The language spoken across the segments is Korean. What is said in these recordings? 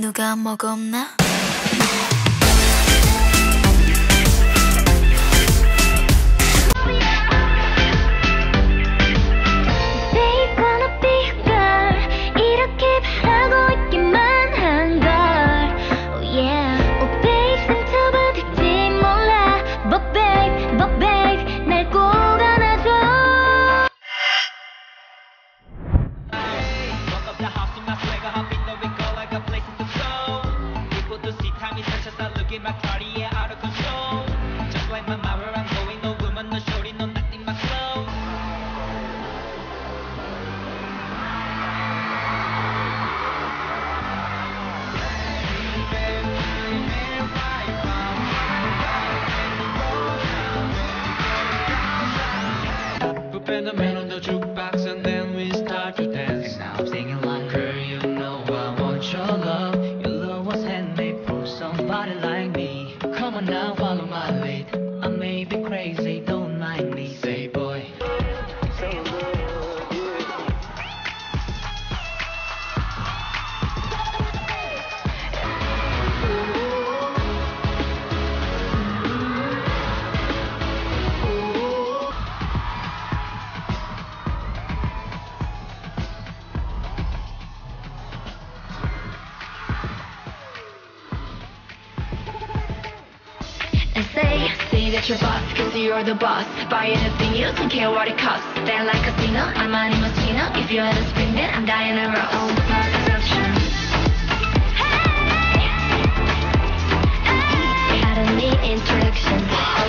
누가 먹었나? sentimental. say. Say that you're boss, cause you're the boss. Buy anything you don't care what it costs. Stand like a casino, I'm an emotional If you're the spin then I'm dying a rose. Own about hey! hey! I don't need introduction.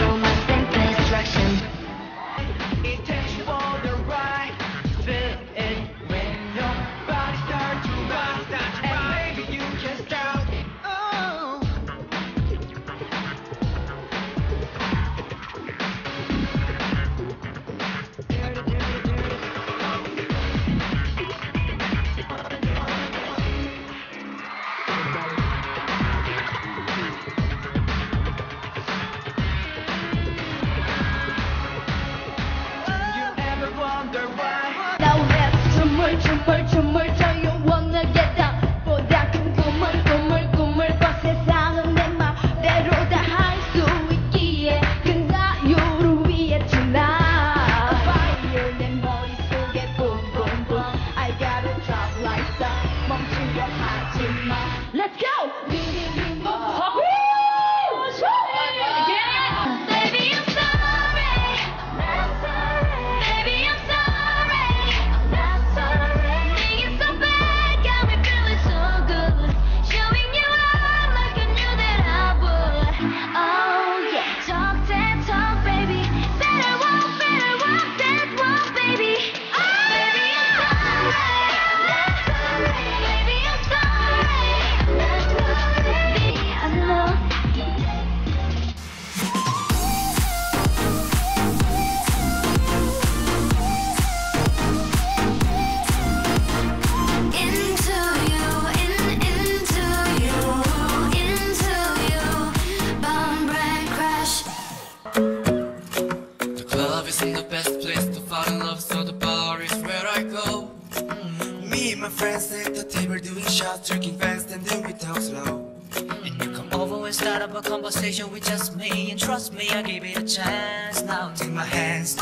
and start up a conversation with just me. And trust me, I give it a chance. Now take my hands.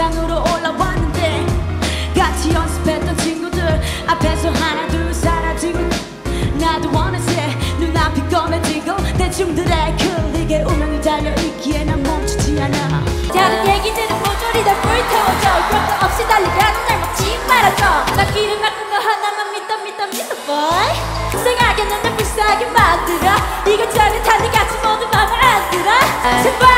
지상으로 올라왔는데 같이 연습했던 친구들 앞에서 하나 둘 사라지고 나도 어느새 눈앞이 검해지고 대중들의 클릭에 운명이 달려있기에 난 멈추지 않아. 작은 얘기 들은 모조리 다 불태워져. 별거 없이 달리라는 날 먹지 말아줘. 나 길을 막은 거 하나만 믿어 믿어 믿어 boy. 생하게 너를 불쌍하게 만들어. 이것저것 달리 같이 모두 마음에 안 들어. 제발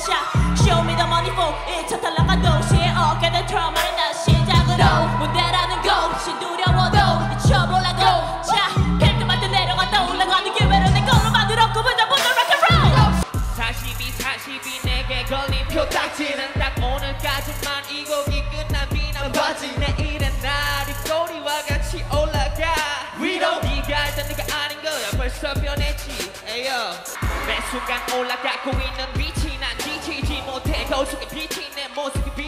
진짜 Show me the money for 1차 탈락한 동시에 어깨들 트라우마를 다시 시작으로 무대라는 곳이 두려워도 미쳐보라고. 자 힐끔한테 내려갔다 올라가는 기회를 내 걸로 만들었고 보자 보자 rock'n'roll 42 42 내게 걸린 표딱지는 딱 오늘까지만. 이 곡이 끝난 비난 바지. 내일은 날이 꼬리와 같이 올라가. 위로 네가 알던 네가 아닌 거야. 벌써 변했지. 에요 매 순간 올라가고 있는 빛 이난 지치지 못해 거울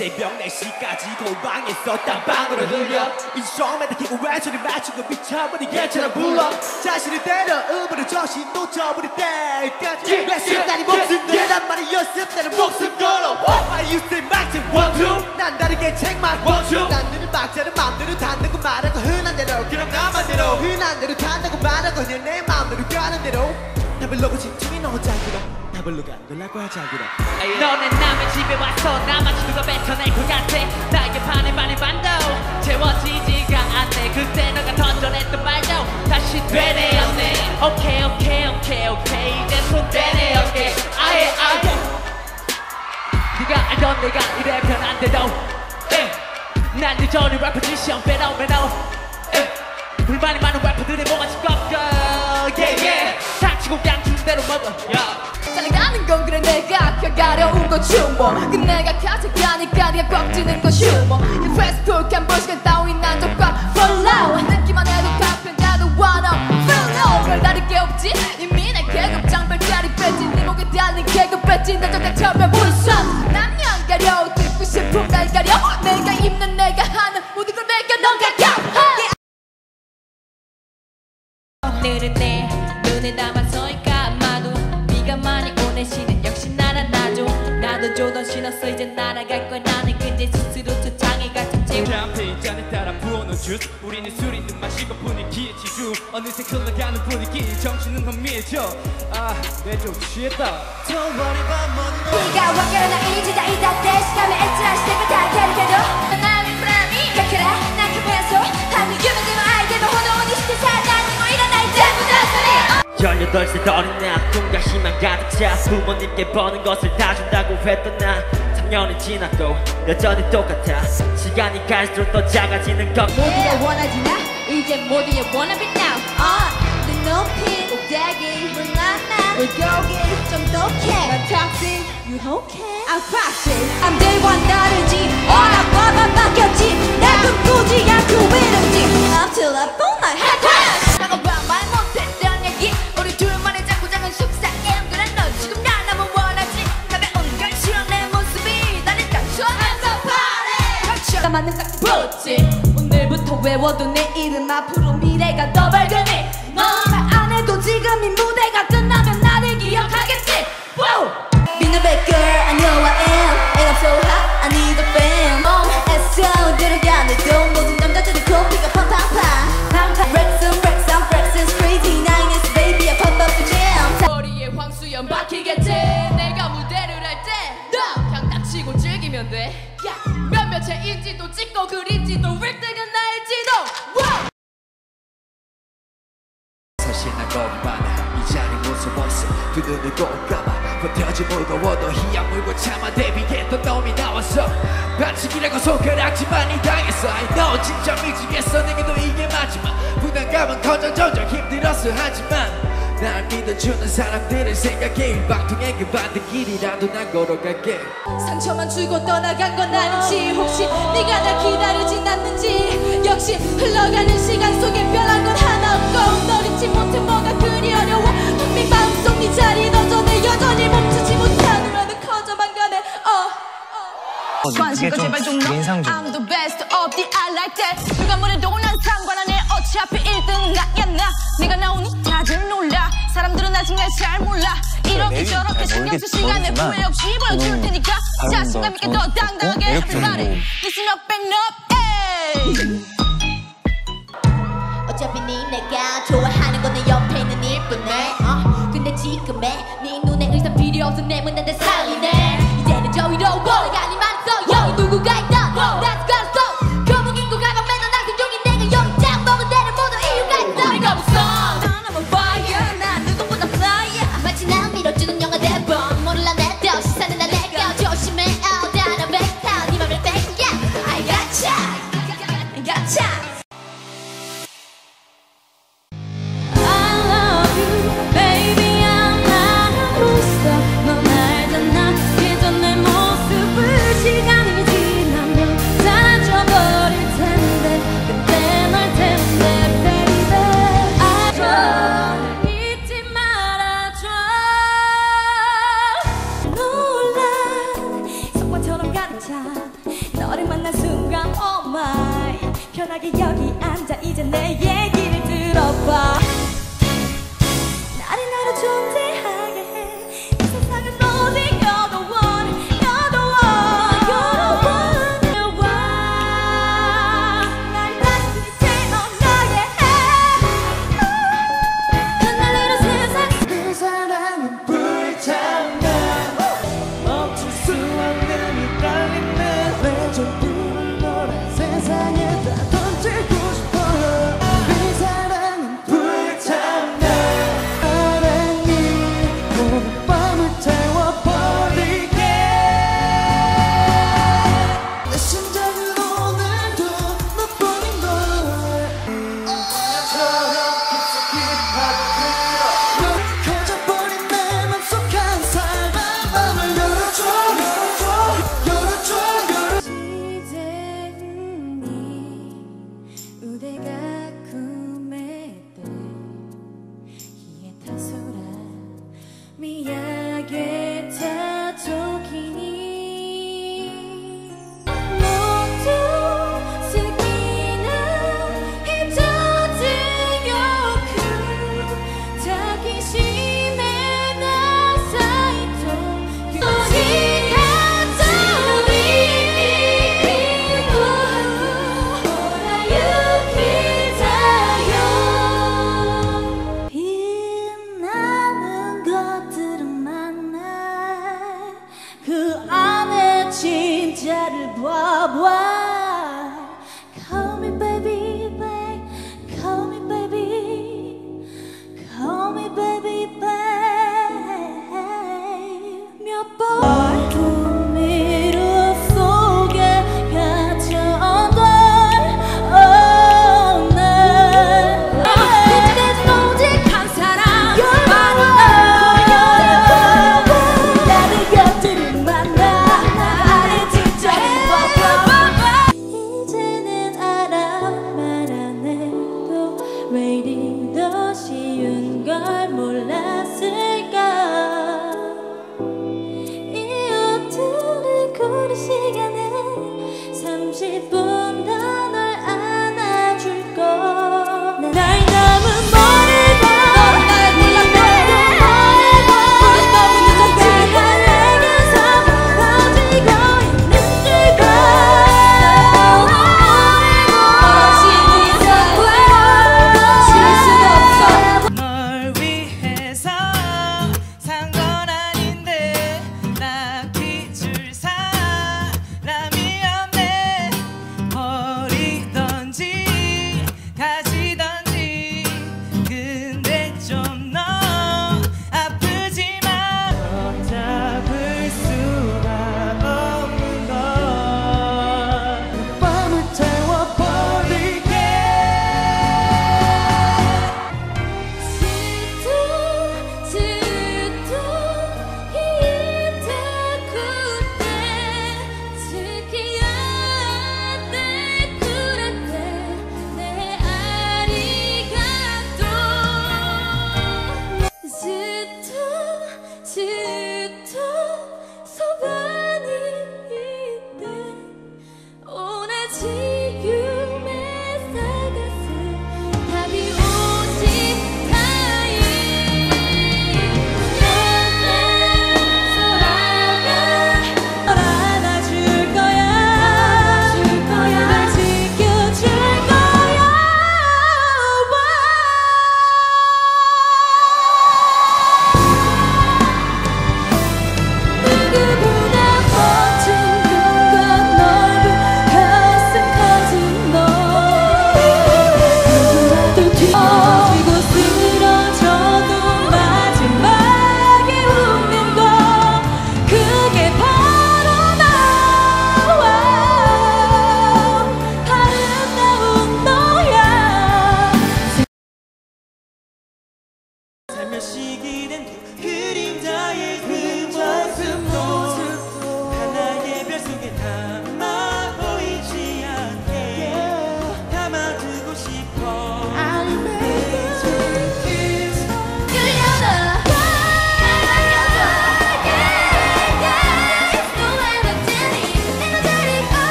새벽 4시까지 골방에서 땀방으로 흘려. 이 쇼맨 키고 외줄이 맞추고 미쳐버리게처럼 불러. 자신을 때려 음으로 정신 놓쳐버릴 때까지. 내 순간이 목숨 내란 말이 연습되는 목숨 걸어. used to 막지 one two 난 다르게 책만 one two 난 눈을 박자를 마음대로 단다고 말하고 흔한 대로. 그럼 나만 대로. 흔한 대로 단다고 말하고 그냥 내 마음대로 가는 대로. 답을 놓고 집중이 너무 짧구나 누가 놀라고 하지 않구나 너는 남의 집에 와서 나마치 누가 뱉어낼 것 같아? 나에게 반의 반의 반도 채워지지가 않네. 그때 너가 던져냈던 말도 다시 되뇌었네. 오케이 오케이 오케이 오케이. 이제 손 대네 어깨 아예 아예. 네가 알던 내가 이래 변한데도. 에. 난 여전히 래퍼 지시험 빼로 빼로. 불만이 많은 래퍼들이 뭐가 지겹 내가 펴가려운 건 충보. 그 내가 가져가니까 네가 꽉 쥐는 건 휴머 이 페스풀 캔버시간 따윈 난 적과 follow 듣기만 해도 카페 나도 wanna follow 별 다를 게 없지. 이미 내 계급 장 별 자리 뺐지. 네 목에 달린 계급 뺐지. 내 적당 처음에 불선 남녀 안 가려. 듣고 싶은 날 가려. 내가 입는 내가 신었어 이제 날아갈 거야. 나는 근데 스스로 초창이 같은 제 샴페인 잔에 따라 부어놓은 주스 우리는 술인 듯 마시고 분위기에 지주. 어느새 흘러가는 분위기. 정신은 혼미해져. 아내좀 취했다. Don't worry about money. 비가 와결나 이제 다 이다. 대시감에 애절한 시대가 다 캐릭해도 18세 어린 나 희망 가득 차. 부모님께 버는 것을 다 준다고 했던 나. 3년이 지나도 여전히 똑같아. 시간이 갈수록 더 작아지는 것 모두가 원하지 나 이제 모두의 wannabe now 어내 높이 꼭대기 물난나. 물고기 좀 독해 난 toxic 유혹해 I'm toxic I'm day one 다르지. 어나봐만 바뀌었지. 날 꿈꾸지 않고 이름지. Until I pull my head. back 외워도 내 이름 앞으로 미 것만 이 자리 모습 없음. 두 눈을 꼭 감아 버텨지 무거워도 희약 물고 참아 대비했던 놈이 나왔어 반칙이라고 손가락질만 이 당했어. I know 진짜 미치겠어. 내게도 이게 마지막. 부담감은 커져 점점 힘들었어. 하지만 날 믿어주는 사람들을 생각해. 일방통행 그 반대길이라도 난 걸어갈게. 상처만 주고 떠나간 건 아닌지 혹시 네가 날 기다리진 않는지. 역시 흘러가는 시간 속에 변한 건 하나 없고 널 잊지 못해 뭐가 그리 어려워. 분명 마음속 네 자리 너 전에 여전히 멈추지 못하는 너는 커져만 가네. 어. 관심과 제발 좀 좀. I'm the best of the I like that. 누가 뭐래도 난 상관 안해 어차피 1등은 나야 나? 내가 놀라 사람들은 아직 날잘 몰라. 이렇게 내리- 저렇게 신경 쓸 시간에 후회 없이 보여줄 테니까 자신감 있게 더 당당하게 이렇게 everybody up 어차피 네 내가 좋아하는 건내 옆에 있는 일뿐네. 어? 근데 지금의 네 눈에 의사 필요 없어 내 문에 내 살리네. 이제는 저 위로 걸어가니 많어 여기 누구가 있 미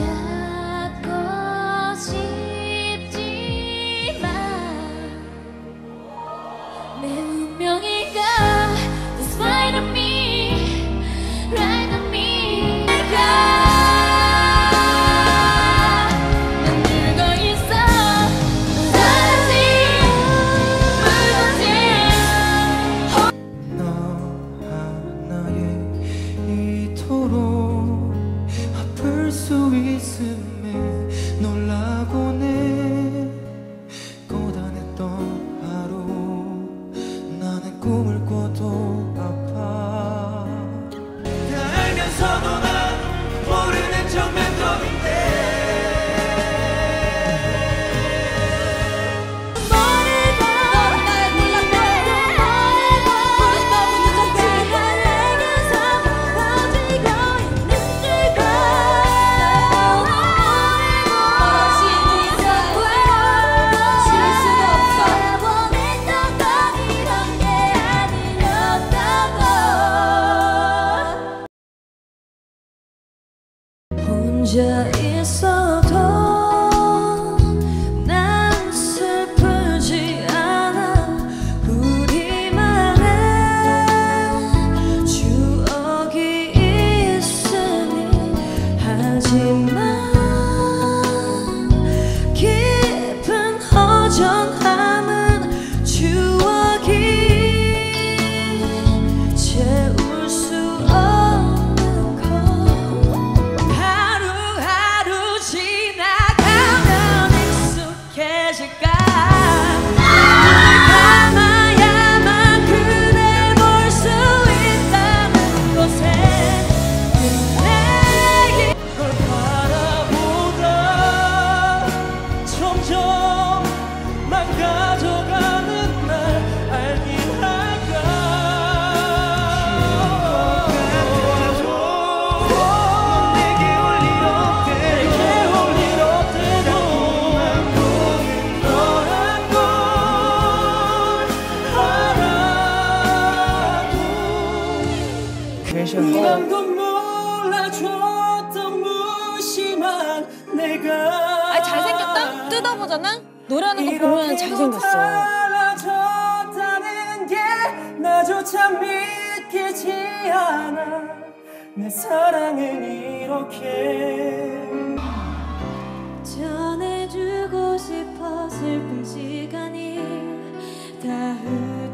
ya. 노래하는 거 보면 잘생겼어. 나조차 믿기지 않아 내 사랑은 이렇게 전해주고 싶어 슬픈 시간이 다 흐르